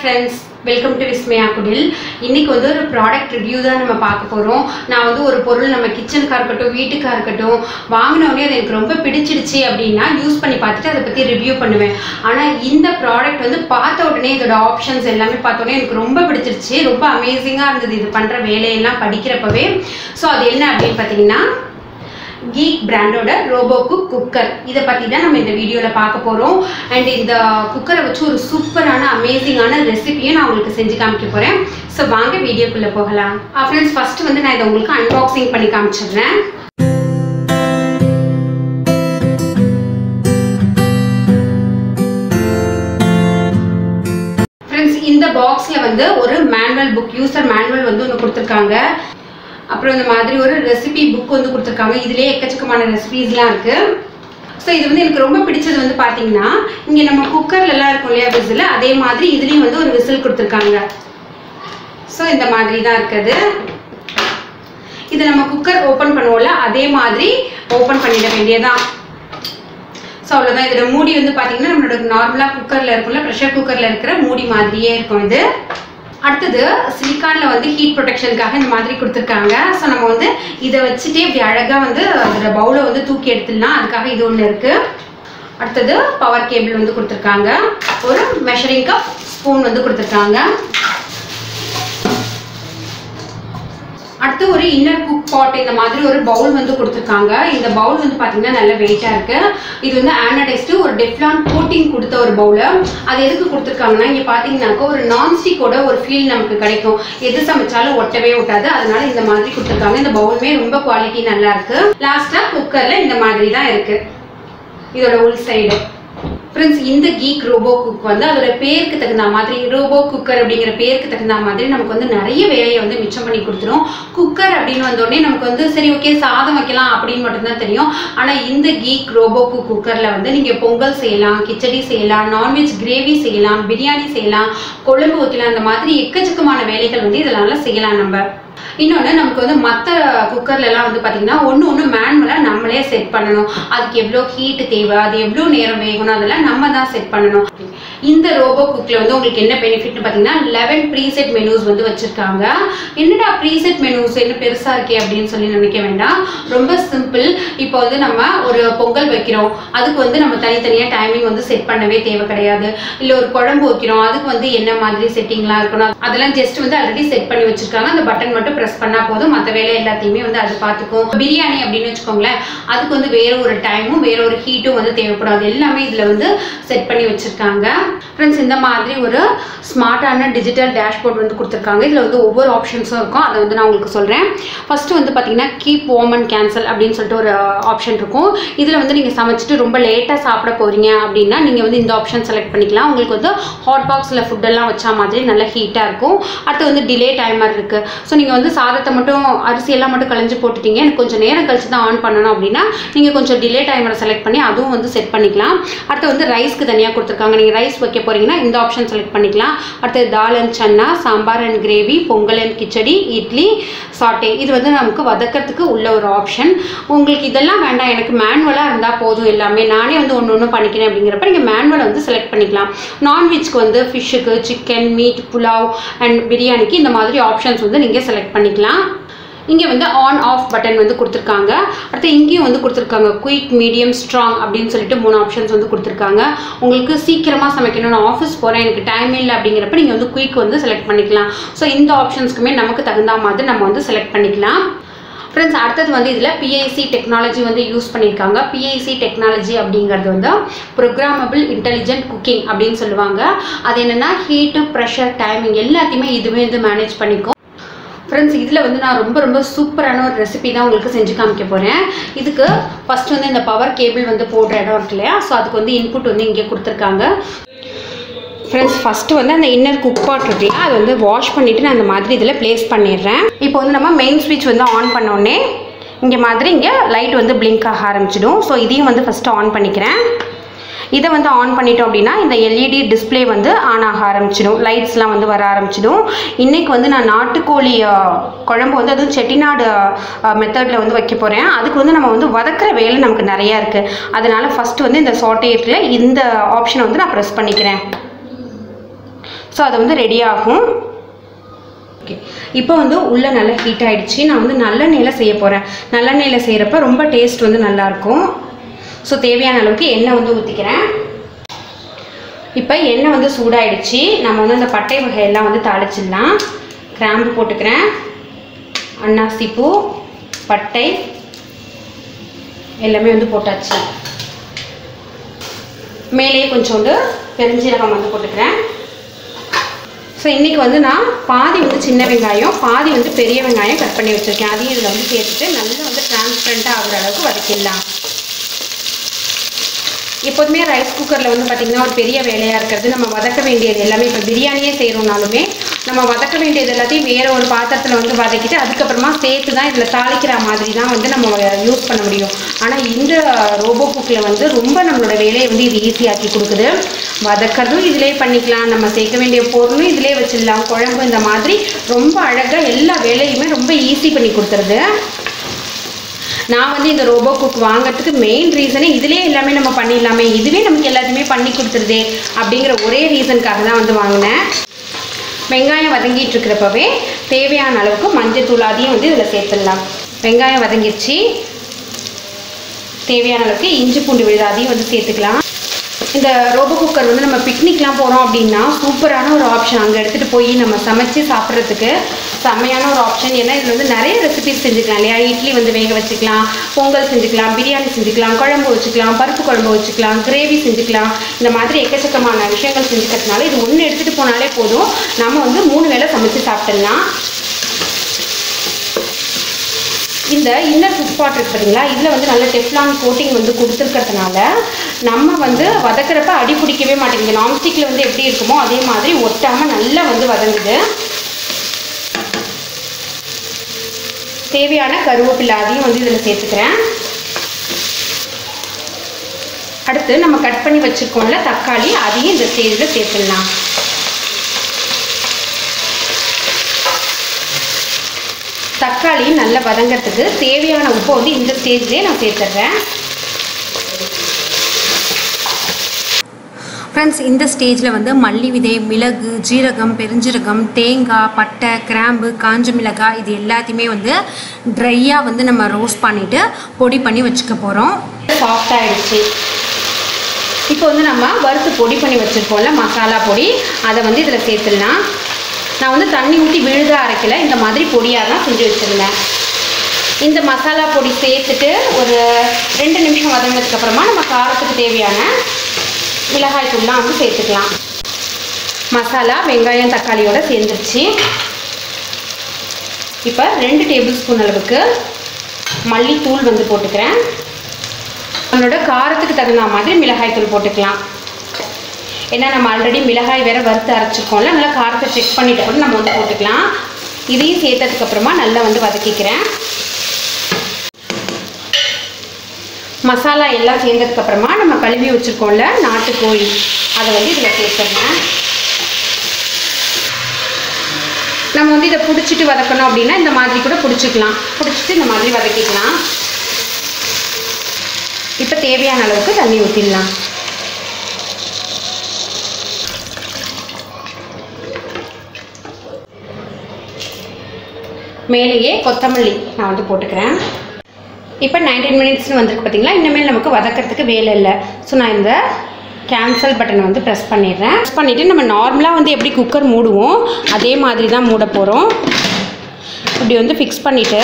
Friends welcome to Vismaya குடில் இன்னைக்கு வந்து ஒரு ப்ராடக்ட் ரிவ்யூ தான் நம்ம பார்க்க போகிறோம் நான் வந்து ஒரு பொருள் நம்ம கிச்சனுக்காக இருக்கட்டும் வீட்டுக்காக இருக்கட்டும் வாங்கின உடனே அது எனக்கு ரொம்ப பிடிச்சிடுச்சு அப்படின்னா யூஸ் பண்ணி பார்த்துட்டு அதை பற்றி ரிவ்யூ பண்ணுவேன். ஆனால் இந்த ப்ராடக்ட் வந்து பார்த்த உடனே இதோட ஆப்ஷன்ஸ் எல்லாமே பார்த்த உடனே எனக்கு ரொம்ப பிடிச்சிருச்சு ரொம்ப அமேசிங்காக இருந்தது இது பண்ணுற வேலையெல்லாம் படிக்கிறப்பவே. ஸோ அது என்ன அப்படின்னு பார்த்தீங்கன்னா கீக் பிராண்டோட ரோபோ குக் குக்கர் இதை பற்றி தான் நம்ம இந்த வீடியோவில் பார்க்க போகிறோம் அண்ட் இந்த குக்கரை வச்சு ஒரு சூப்பரான அமேசிங்கான ரெசிபியை நான் உங்களுக்கு செஞ்சு காமிக்க போகிறேன் ஸோ வாங்க வீடியோக்குள்ளே போகலாம். ஃப்ரெண்ட்ஸ் ஃபஸ்ட்டு வந்து நான் இதை உங்களுக்கு அன்பாக்சிங் பண்ணி காமிச்சிடுறேன். ஃப்ரெண்ட்ஸ் இந்த பாக்ஸில் வந்து ஒரு மேனுவல் புக் யூசர் மேனுவல் வந்து ஒன்று கொடுத்துருக்காங்க. அப்புறம் இந்த மாதிரி ஒரு ரெசிபி புக் வந்து கொடுத்துருக்காங்க. இதுலேயே எக்கச்சக்கமான ரெசிபிஸ்லாம் இருக்குது ஸோ இது வந்து எனக்கு ரொம்ப பிடிச்சது வந்து பார்த்தீங்கன்னா இங்கே நம்ம குக்கர்லலாம் இருக்கும் இல்லையா விசில்? அதே மாதிரி இதுலேயும் வந்து ஒரு விசில் கொடுத்துருக்காங்க. ஸோ இந்த மாதிரி தான் இருக்குது. இது நம்ம குக்கர் ஓப்பன் பண்ணுவோம்ல அதே மாதிரி ஓப்பன் பண்ணிட வேண்டியதான் ஸோ அவ்வளோதான் இதோட மூடி வந்து பார்த்தீங்கன்னா நம்மளோட நார்மலாக குக்கரில் இருக்கும்ல ப்ரெஷர் குக்கரில் இருக்கிற மூடி மாதிரியே இருக்கும் இது. அடுத்தது சிலிக்கானில் வந்து ஹீட் ப்ரொடெக்ஷனுக்காக இந்த மாதிரி கொடுத்துருக்காங்க. ஸோ நம்ம வந்து இதை வச்சுட்டே இப்படி அழகாக வந்து அதோட பவுலை வந்து தூக்கி எடுத்துடலாம். அதுக்காக இது ஒன்று இருக்குது அடுத்தது பவர் கேபிள் வந்து கொடுத்துருக்காங்க. ஒரு மெஷரிங் கப் ஸ்பூன் வந்து கொடுத்துருக்காங்க. அடுத்து ஒரு இன்னர் குக் பாட் இந்த மாதிரி ஒரு பவுல் வந்து கொடுத்துருக்காங்க. இந்த பவுல் வந்து பார்த்தீங்கன்னா நல்ல வெயிட்டாக இருக்கு. இது வந்து ஆனடைஸ்டு ஒரு டெஃப்லான் கோட்டிங் கொடுத்த ஒரு பவுலு அது எதுக்கு கொடுத்துருக்காங்கன்னா இங்கே பார்த்தீங்கன்னாக்கா ஒரு நான்ஸ்டிக்கோட ஒரு ஃபீல் நமக்கு கிடைக்கும். எது சமைச்சாலும் ஒட்டவே ஒட்டாது. அதனால இந்த மாதிரி கொடுத்துருக்காங்க. இந்த பவுலுமே ரொம்ப குவாலிட்டி நல்லா இருக்கு. லாஸ்ட்டாக குக்கரில் இந்த மாதிரி தான் இருக்கு. இதோட உள் சைடு ஃப்ரெண்ட்ஸ் இந்த கீக் ரோபோ குக் வந்து அதோட பேருக்கு தகுந்த மாதிரி ரோபோ குக்கர் அப்படிங்கிற பேருக்கு தகுந்த மாதிரி நமக்கு வந்து நிறைய வேலையை வந்து மிச்சம் பண்ணி கொடுத்துரும். குக்கர் அப்படின்னு வந்தோடனே நமக்கு வந்து சரி ஓகே சாதம் வைக்கலாம் அப்படின்னு மட்டும்தான் தெரியும். ஆனால் இந்த கீக் ரோபோ குக் குக்கரில் வந்து நீங்கள் பொங்கல் செய்யலாம் கிச்சடி செய்யலாம் நான்வெஜ் கிரேவி செய்யலாம் பிரியாணி செய்யலாம் கொழம்பு வைக்கலாம் இந்த மாதிரி எக்கச்சக்கமான வேலைகள் வந்து இதனால செய்யலாம் நம்ம. இன்னொன்று நமக்கு வந்து மற்ற குக்கர்லலாம் வந்து பார்த்திங்கன்னா ஒன்று ஒன்று மேனுவலாக நம்மளே செட் பண்ணணும். அதுக்கு எவ்வளோ ஹீட்டு தேவை அது எவ்வளோ நேரம் வேகணும் அதெல்லாம் நம்ம தான் செட் பண்ணணும். இந்த ரோபோ குக்கில் வந்து உங்களுக்கு என்ன பெனிஃபிட்னு பார்த்தீங்கன்னா லெவன் ப்ரீசெட் மெனூஸ் வந்து வச்சுருக்காங்க. என்னடா ப்ரீசெட் மெனூஸ் என்ன பெருசாக இருக்கே அப்படின்னு சொல்லி நினைக்க வேண்டாம். ரொம்ப சிம்பிள் இப்போ வந்து நம்ம ஒரு பொங்கல் வைக்கிறோம். அதுக்கு வந்து நம்ம தனித்தனியாக டைமிங் வந்து செட் பண்ணவே தேவை கிடையாது. இல்லை ஒரு குழம்பு வைக்கிறோம். அதுக்கு வந்து என்ன மாதிரி செட்டிங்லாம் இருக்கணும்? அதெல்லாம் ஜஸ்ட் வந்து ஆல்ரெடி செட் பண்ணி வச்சிருக்காங்க. அந்த பட்டன் மட்டும் ப்ரெஸ் பண்ணால் போதும். மற்ற வேலை எல்லாத்தையுமே வந்து அது பார்த்துக்கும் பிரியாணி அப்படின்னு வச்சுக்கோங்களேன் அதுக்கு வந்து வேற ஒரு டைமும் வேற ஒரு ஹீட்டும் வந்து தேவைப்படாது எல்லாமே இதில் வந்து செட் பண்ணி வச்சுருக்காங்க. ஃப்ரெண்ட்ஸ் இந்த மாதிரி ஒரு ஸ்மார்ட்டான டிஜிட்டல் டேஷ்போர்ட் வந்து கொடுத்துருக்காங்க. இதில் வந்து ஒவ்வொரு ஆப்ஷன்ஸும் இருக்கும். அதை வந்து நான் உங்களுக்கு சொல்கிறேன் ஃபஸ்ட்டு வந்து பார்த்தீங்கன்னா கீப் ஓம் அண்ட் கேன்சல் அப்படின்னு சொல்லிட்டு ஒரு uh, ஆப்ஷன் இருக்கும். இதில் வந்து நீங்கள் சமைச்சிட்டு ரொம்ப லேட்டாக சாப்பிட போகிறீங்க அப்படின்னா நீங்கள் வந்து இந்த ஆப்ஷன் செலக்ட் பண்ணிக்கலாம். உங்களுக்கு வந்து ஹாட் பாக்ஸில் ஃபுட்டெல்லாம் வச்சா மாதிரி நல்லா ஹீட்டாக இருக்கும். அடுத்து வந்து டிலே டைமர் இருக்குது ஸோ நீங்கள் வந்து சாதத்தை மட்டும் அரிசியெல்லாம் மட்டும் கலைஞ்சு போட்டுட்டீங்க. எனக்கு கொஞ்சம் நேரம் கழிச்சு தான் ஆன் பண்ணணும் அப்படின்னா நீங்கள் கொஞ்சம் டிலே டைமரை செலக்ட் பண்ணி அதுவும் வந்து செட் பண்ணிக்கலாம். அடுத்து வந்து ரைஸ்க்கு தனியாக கொடுத்துருக்காங்க. நீங்கள் ரைஸ் வைக்க போகிறீங்கன்னா இந்த ஆப்ஷன் செலக்ட் பண்ணிக்கலாம். அடுத்து dal and chana sambar and gravy pongal and khichdi idli சாட்டே இது வந்து நமக்கு வதக்கிறதுக்கு உள்ள ஒரு ஆப்ஷன் உங்களுக்கு இதெல்லாம் வேண்டாம். எனக்கு மேனுவலாக இருந்தால் போதும் எல்லாமே. நானே வந்து ஒன்று ஒன்று பண்ணிக்கிறேன் அப்படிங்கிறப்ப நீங்கள் மேனுவலை வந்து செலக்ட் பண்ணிக்கலாம். நான்வெஜ்க்கு வந்து ஃபிஷ்ஷுக்கு சிக்கன் மீட் புலாவ் அண்ட் பிரியாணிக்கு இந்த மாதிரி ஆப்ஷன்ஸ் வந்து நீங்கள் செலக்ட் பண்ணிக்கலாம். இங்கே வந்து ஆன் ஆஃப் பட்டன் வந்து கொடுத்துருக்காங்க. அடுத்து இங்கேயும் வந்து கொடுத்துருக்காங்க குயிக் மீடியம் ஸ்ட்ராங் அப்படின்னு சொல்லிட்டு மூணு ஆப்ஷன்ஸ் வந்து கொடுத்துருக்காங்க. உங்களுக்கு சீக்கிரமாக சமைக்கணும் நான் ஆஃபீஸ் போகிறேன் எனக்கு டைம் இல்லை அப்படிங்கிறப்ப நீங்கள் வந்து குயிக் வந்து செலக்ட் பண்ணிக்கலாம். ஸோ இந்த ஆப்ஷன்ஸ்க்குமே நமக்கு தகுந்த மாதிரி நம்ம வந்து செலக்ட் பண்ணிக்கலாம். ஃப்ரெண்ட்ஸ் அடுத்தது வந்து இதில் பிஐசி டெக்னாலஜி வந்து யூஸ் பண்ணியிருக்காங்க. பிஐசி டெக்னாலஜி அப்படிங்கிறது வந்து ப்ரோக்ராமபிள் இன்டெலிஜென்ட் குக்கிங் அப்படின்னு சொல்லுவாங்க. அது என்னென்னா ஹீட்டு ப்ரெஷர் டைமிங் எல்லாத்தையுமே இதுவே வந்து மேனேஜ் பண்ணிக்கும். ஃப்ரெண்ட்ஸ் இதில் வந்து நான் ரொம்ப ரொம்ப சூப்பரான ஒரு ரெசிபி தான் உங்களுக்கு செஞ்சு காமிக்க போகிறேன் இதுக்கு ஃபஸ்ட் வந்து இந்த பவர் கேபிள் வந்து போடுற இடம் இருக்கு இல்லையா? ஸோ அதுக்கு வந்து இன்புட் வந்து இங்கே கொடுத்துருக்காங்க. ஃப்ரெண்ட்ஸ் ஃபஸ்ட்டு வந்து அந்த இன்னர் குக் பாட் இருக்கு அது அதை வந்து வாஷ் பண்ணிவிட்டு நான் அந்த மாதிரி இதில் ப்ளேஸ் பண்ணிடுறேன். இப்போ வந்து நம்ம மெயின் ஸ்விட்ச் வந்து ஆன் பண்ணோடனே இங்கே மாதிரி இங்கே லைட் வந்து பிளிங்க் ஆக ஆரம்பிச்சிடும். ஸோ இதையும் வந்து ஃபஸ்ட்டு ஆன் பண்ணிக்கிறேன். இதை வந்து ஆன் பண்ணிட்டோம் அப்படின்னா இந்த எல்இடி டிஸ்ப்ளே வந்து ஆன் ஆக ஆரம்பிச்சிடும். லைட்ஸ்லாம் வந்து வர ஆரம்பிச்சிடும். இன்றைக்கி வந்து நான் நாட்டுக்கோழி குழம்பு வந்து அதுவும் செட்டிநாடு மெத்தடில் வந்து வைக்க போகிறேன் அதுக்கு வந்து நம்ம வந்து வதக்குற வேலை நமக்கு நிறையா இருக்குது அதனால் ஃபஸ்ட்டு வந்து இந்த சாட்டே இருக்குல்ல இந்த ஆப்ஷனை வந்து நான் ப்ரெஸ் பண்ணிக்கிறேன். ஸோ அது வந்து ரெடி ஆகும். ஓகே இப்போ வந்து உள்ளே நல்லா ஹீட் ஆகிடுச்சு நான் வந்து நல்லெண்ணெயில் செய்ய போகிறேன் நல்லெண்ணெயில் செய்கிறப்ப ரொம்ப டேஸ்ட் வந்து நல்லாயிருக்கும் ஸோ தேவையான அளவுக்கு எண்ணெய் வந்து ஊற்றிக்கிறேன் இப்போ எண்ணெய் வந்து சூடாயிடுச்சு. நம்ம வந்து அந்த பட்டை வகையெல்லாம் வந்து தாளிச்சிடலாம். கிராம்பு போட்டுக்கிறேன். அன்னாசிப்பூ பட்டை எல்லாமே வந்து போட்டாச்சு. மேலேயே கொஞ்சோண்டு பெருஞ்சீரகம் வந்து போட்டுக்கிறேன். ஸோ இன்றைக்கி வந்து நான் பாதி வந்து சின்ன வெங்காயம் பாதி வந்து பெரிய வெங்காயம் கட் பண்ணி வச்சுருக்கேன். அதையும் இதில் வந்து சேர்த்துட்டு நல்லா வந்து டிரான்ஸ்பரண்ட்டாக ஆகிற அளவுக்கு வதக்கிடலாம். எப்போதுமே ரைஸ் குக்கரில் வந்து பார்த்திங்கன்னா ஒரு பெரிய வேலையாக இருக்கிறது. நம்ம வதக்க வேண்டியது எல்லாமே இப்போ பிரியாணியே செய்கிறோம்னாலுமே நம்ம வதக்க வேண்டியது எல்லாத்தையும் வேறு ஒரு பாத்திரத்தில் வந்து வதக்கிட்டு அதுக்கப்புறமா சேர்த்து தான் இதில் தாளிக்கிற மாதிரி தான் வந்து நம்ம யூஸ் பண்ண முடியும். ஆனால் இந்த ரோபோ குக்கில் வந்து ரொம்ப நம்மளோட வேலையை வந்து இது ஈஸியாக்கி கொடுக்குது. வதக்கிறதும் இதிலே பண்ணிக்கலாம். நம்ம சேர்க்க வேண்டிய பொருளும் இதிலே வச்சிடலாம். குழம்பு இந்த மாதிரி ரொம்ப அழகாக எல்லா வேலையுமே ரொம்ப ஈஸி பண்ணி கொடுத்துருது. நான் வந்து இந்த ரோபோ குக் வாங்கிறதுக்கு மெயின் ரீசனே இதுலேயே எல்லாமே நம்ம பண்ணிடலாமே. இதுவே நமக்கு எல்லாத்தையுமே பண்ணி கொடுத்துருதே அப்படிங்கிற ஒரே ரீசனுக்காக தான் வந்து வாங்கினேன். வெங்காயம் வதங்கிட்டு இருக்கிறப்பவே தேவையான அளவுக்கு மஞ்சள் தூள் அதையும் வந்து இதில் சேர்த்துடலாம். வெங்காயம் வதங்கிடுச்சு தேவையான அளவுக்கு இஞ்சி பூண்டு விழுது அதையும் வந்து சேர்த்துக்கலாம். இந்த ரோபோ குக்கர் வந்து நம்ம பிக்னிக்லாம் போகிறோம் அப்படின்னா சூப்பரான ஒரு ஆப்ஷன் அங்கே எடுத்துகிட்டு போய் நம்ம சமைச்சு சாப்பிட்றதுக்கு செம்மையான ஒரு ஆப்ஷன் ஏன்னா இதில் வந்து நிறைய ரெசிபிஸ் செஞ்சுக்கலாம் இல்லையா? இட்லி வந்து வேக வச்சுக்கலாம் பொங்கல் செஞ்சுக்கலாம் பிரியாணி செஞ்சுக்கலாம் குழம்பு வச்சுக்கலாம் பருப்பு குழம்பு வச்சுக்கலாம் கிரேவி செஞ்சுக்கலாம். இந்த மாதிரி எக்கச்சக்கமான விஷயங்கள் செஞ்சுக்கிறதுனால இது ஒன்று எடுத்துகிட்டு போனாலே போதும். நம்ம வந்து மூணு வேளை சமைச்சு சாப்பிட்டுடலாம். இந்த இன்னர் ஃபுட் பாட் இருக்கு பார்த்தீங்களா இதில் வந்து நல்ல டெஃப்லான் கோட்டிங் வந்து கொடுத்துருக்கறதுனால நம்ம வந்து வதக்கிறப்ப அடி பிடிக்கவே மாட்டேங்குது. நான்ஸ்டிக்கில் வந்து எப்படி இருக்குமோ அதே மாதிரி ஒட்டாமல் நல்லா வந்து வதங்குது. தேவையான கருவேப்பிலை அதையும் வந்து இதில் சேர்த்துக்கிறேன். அடுத்து நம்ம கட் பண்ணி வச்சுருக்கோம்ல தக்காளி அதையும் இந்த ஸ்டேஜில் சேர்த்துடலாம். தக்காளி நல்லா வதங்கிறதுக்கு தேவையான உப்பை வந்து இந்த ஸ்டேஜ்லேயே நான் சேர்த்துட்றேன் ஃப்ரெண்ட்ஸ் இந்த ஸ்டேஜில் வந்து மல்லி விதை மிளகு ஜீரகம் பெருஞ்சீரகம் தேங்காய் பட்டை கிராம்பு காஞ்ச மிளகாய் இது எல்லாத்தையுமே வந்து ட்ரையாக வந்து நம்ம ரோஸ்ட் பண்ணிவிட்டு பொடி பண்ணி வச்சுக்க போகிறோம் சாஃப்ட் ஆகிடுச்சு இப்போ வந்து நம்ம வறுத்து பொடி பண்ணி வச்சுருப்போம்ல மசாலா பொடி அதை வந்து இதில் சேர்த்துடலாம். நான் வந்து தண்ணி ஊற்றி விழுதாக அரைக்கல இந்த மாதிரி பொடியாக தான் செஞ்சு வச்சுருந்தேன். இந்த மசாலா பொடி சேர்த்துட்டு ஒரு ரெண்டு நிமிஷம் வதங்கினதுக்கப்புறமா நம்ம காரத்துக்கு தேவையான மிளகாய் தூள்லாம் வந்து சேர்த்துக்கலாம். மசாலா வெங்காயம் தக்காளியோட சேர்ந்துருச்சு. இப்போ ரெண்டு டேபிள் ஸ்பூன் அளவுக்கு மல்லித்தூள் வந்து போட்டுக்கிறேன். நம்மளோட காரத்துக்கு தகுந்த மாதிரி மிளகாய் தூள் போட்டுக்கலாம். ஏன்னா நம்ம ஆல்ரெடி மிளகாய் வேறு வறுத்து அரைச்சிருக்கோம்ல நல்லா காரத்தை செக் பண்ணிட்டு கூட நம்ம வந்து போட்டுக்கலாம். இதையும் சேர்த்ததுக்கப்புறமா நல்லா வந்து வதக்கிக்கிறேன். மசாலா எல்லாம் சேர்ந்ததுக்கப்புறமா நம்ம கழுவி வச்சுருக்கோம்ல நாட்டுக்கோழி. அதை வந்து இதில் சேர்த்துருங்க நம்ம வந்து இதை பிடிச்சிட்டு வதக்கணும் அப்படின்னா இந்த மாதிரி கூட பிடிச்சிக்கலாம். பிடிச்சிட்டு இந்த மாதிரி வதக்கிக்கலாம். இப்போ தேவையான அளவுக்கு தண்ணி ஊற்றிடலாம் மேலேயே கொத்தமல்லி நான் வந்து போட்டுக்கிறேன். இப்போ நைன்டீன் மினிட்ஸ்னு வந்திருக்கு பார்த்தீங்களா இனிமேல் நமக்கு வதக்கிறதுக்கு வேலை இல்லை. ஸோ நான் இந்த கேன்சல் பட்டனை வந்து ப்ரெஸ் பண்ணிடுறேன். ப்ரெஸ் பண்ணிவிட்டு நம்ம நார்மலாக வந்து எப்படி குக்கர் மூடுவோம் அதே மாதிரி தான் மூட போகிறோம் இப்படி வந்து ஃபிக்ஸ் பண்ணிவிட்டு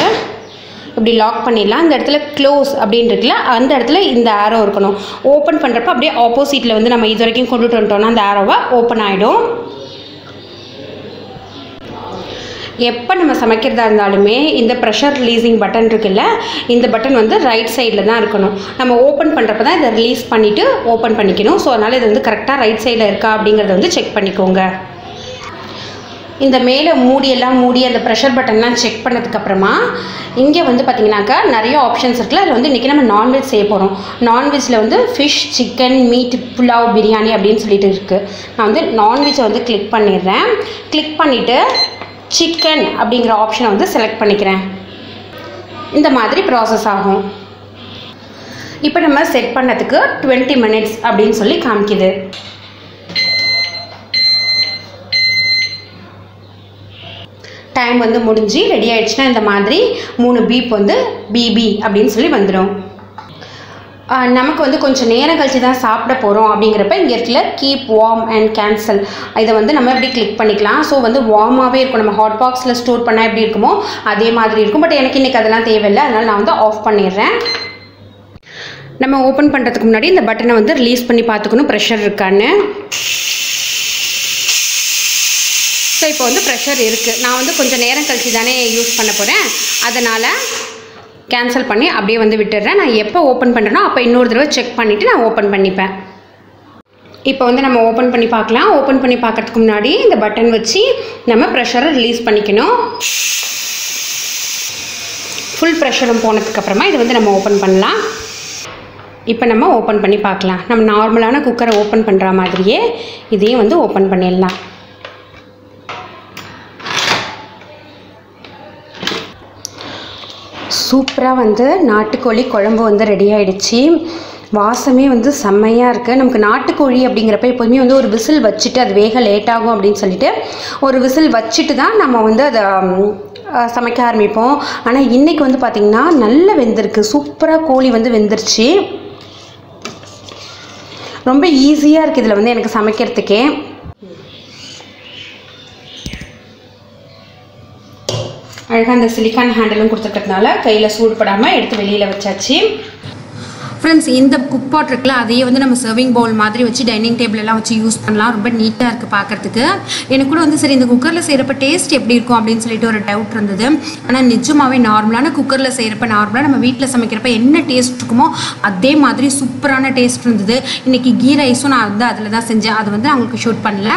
இப்படி லாக் பண்ணிடலாம். இந்த இடத்துல க்ளோஸ் அப்படின்னு இருக்குல்ல அந்த இடத்துல இந்த ஆரோ இருக்கணும். ஓப்பன் பண்ணுறப்ப அப்படியே ஆப்போசிட்டில் வந்து நம்ம இது வரைக்கும் கொண்டுட்டு வந்துட்டோம்னா அந்த ஆரோவை ஓப்பன் ஆகிடும் எப்போ நம்ம சமைக்கிறதா இருந்தாலுமே இந்த ப்ரெஷர் ரிலீசிங் பட்டன் இருக்குல்ல இந்த பட்டன் வந்து ரைட் சைடில் தான் இருக்கணும். நம்ம ஓப்பன் பண்ணுறப்ப தான் இதை ரிலீஸ் பண்ணிவிட்டு ஓப்பன் பண்ணிக்கணும். ஸோ அதனால் இது வந்து கரெக்டாக ரைட் சைடில் இருக்கா அப்படிங்கிறத வந்து செக் பண்ணிக்கோங்க. இந்த மேலே மூடியெல்லாம் மூடி அந்த ப்ரெஷர் பட்டன்லாம் செக் பண்ணதுக்கப்புறமா இங்கே வந்து பார்த்திங்கனாக்கா நிறைய ஆப்ஷன்ஸ் இருக்குல்ல. அதில் வந்து இன்றைக்கி நம்ம நான்வெஜ் செய்ய போகிறோம் நான்வெஜ்ஜில் வந்து fish chicken meat pulao biryani அப்படின்னு சொல்லிட்டு இருக்குது நான் வந்து நான்வெஜ்ஜை வந்து கிளிக் பண்ணிடுறேன். கிளிக் பண்ணிவிட்டு சிக்கன் அப்படிங்கிற ஆப்ஷனை வந்து செலக்ட் பண்ணிக்கிறேன். இந்த மாதிரி ப்ராசஸ் ஆகும். இப்போ நம்ம செட் பண்ணதுக்கு டுவெண்ட்டி மினிட்ஸ் அப்படின்னு சொல்லி காமிக்குது. டைம் வந்து முடிஞ்சு ரெடி ஆகிடுச்சுன்னா இந்த மாதிரி மூணு பீப் வந்து பிபி அப்படின்னு சொல்லி வந்துடும் நமக்கு வந்து கொஞ்சம் நேரம் கழித்து தான் சாப்பிட போகிறோம் அப்படிங்கிறப்ப இங்கே இருக்கல கீப் வார்ம் அண்ட் கேன்சல் இதை வந்து நம்ம எப்படி கிளிக் பண்ணிக்கலாம். ஸோ வந்து வார்மாகவே இருக்கும். நம்ம ஹாட் பாக்ஸில் ஸ்டோர் பண்ணால் எப்படி இருக்குமோ அதே மாதிரி இருக்கும். பட் எனக்கு இன்றைக்கி அதெல்லாம் தேவையில்லை. அதனால் நான் வந்து ஆஃப் பண்ணிடுறேன். நம்ம ஓப்பன் பண்ணுறதுக்கு முன்னாடி இந்த பட்டனை வந்து ரிலீஸ் பண்ணி பார்த்துக்கணும். ப்ரெஷர் இருக்கான்னு. ஸோ இப்போ வந்து ப்ரெஷர் இருக்குது நான் வந்து கொஞ்சம் நேரம் கழிச்சு தானே யூஸ் பண்ண போகிறேன் அதனால் கேன்சல் பண்ணி அப்படியே வந்து விட்டுடுறேன். நான் எப்போ ஓப்பன் பண்ணுறேனோ அப்போ இன்னொரு தடவை செக் பண்ணிவிட்டு நான் ஓப்பன் பண்ணிப்பேன். இப்போ வந்து நம்ம ஓப்பன் பண்ணி பார்க்கலாம். ஓப்பன் பண்ணி பார்க்கறதுக்கு முன்னாடி இந்த பட்டன் வச்சு நம்ம ப்ரெஷரை ரிலீஸ் பண்ணிக்கணும். ஃபுல் ப்ரெஷரும் போனதுக்கப்புறமா இது வந்து நம்ம ஓப்பன் பண்ணலாம். இப்போ நம்ம ஓப்பன் பண்ணி பார்க்கலாம். நம்ம நார்மலான குக்கரை ஓப்பன் பண்ணுற மாதிரியே இதையும் வந்து ஓப்பன் பண்ணிடலாம். சூப்பராக வந்து நாட்டுக்கோழி குழம்பு வந்து ரெடி ஆகிடுச்சி வாசமே வந்து செம்மையாக இருக்குது நமக்கு நாட்டுக்கோழி அப்படிங்கிறப்ப எப்போதுமே வந்து ஒரு விசில் வச்சுட்டு அது வேக லேட் ஆகும் அப்படின்னு சொல்லிட்டு ஒரு விசில் வச்சுட்டு தான் நம்ம வந்து அதை சமைக்க ஆரம்பிப்போம். ஆனால் இன்றைக்கி வந்து பார்த்திங்கன்னா நல்ல வெந்திருக்கு. சூப்பராக கோழி வந்து வெந்துருச்சு. ரொம்ப ஈஸியாக இருக்குது இதில் வந்து எனக்கு சமைக்கிறதுக்கே. அழகாக அந்த சிலிக்கான் ஹேண்டலும் கொடுத்துருக்கிறதுனால கையில் சூடுபடாமல் எடுத்து வெளியில் வச்சாச்சு. ஃப்ரெண்ட்ஸ் இந்த குக் பாட் இருக்குல்ல அதையே வந்து நம்ம சர்விங் பவுல் மாதிரி வச்சு டைனிங் டேபிள் எல்லாம் வச்சு யூஸ் பண்ணலாம். ரொம்ப நீட்டாக இருக்குது பார்க்கறதுக்கு எனக்கு கூட வந்து சரி இந்த குக்கரில் செய்கிறப்ப டேஸ்ட் எப்படி இருக்கும் அப்படின்னு சொல்லிட்டு ஒரு டவுட் இருந்தது. ஆனால் நிஜமாகவே நார்மலான குக்கரில் செய்கிறப்ப நார்மலாக நம்ம வீட்டில் சமைக்கிறப்ப என்ன டேஸ்ட் இருக்குமோ அதே மாதிரி சூப்பரான டேஸ்ட் இருந்தது. இன்றைக்கி கீ ரைஸும் நான் வந்து அதில் தான் செஞ்சேன். அது வந்து அவங்களுக்கு ஷூட் பண்ணல.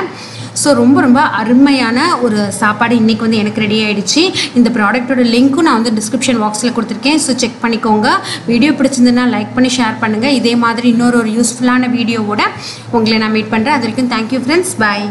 ஸோ ரொம்ப ரொம்ப அருமையான ஒரு சாப்பாடு இன்றைக்கி வந்து எனக்கு ரெடி ஆகிடுச்சு இந்த ப்ராடக்ட்டோட லிங்க்கும் நான் வந்து டிஸ்கிரிப்ஷன் பாக்ஸில் கொடுத்துருக்கேன். ஸோ செக் பண்ணிக்கோங்க. வீடியோ பிடிச்சிருந்ததுன்னா லைக் பண்ணி ஷேர் பண்ணுங்கள் இதே மாதிரி இன்னொரு ஒரு யூஸ்ஃபுல்லான வீடியோவோட உங்களை நான் மீட் பண்ணுறேன் அது வரைக்கும் தேங்க்யூ ஃப்ரெண்ட்ஸ் பாய்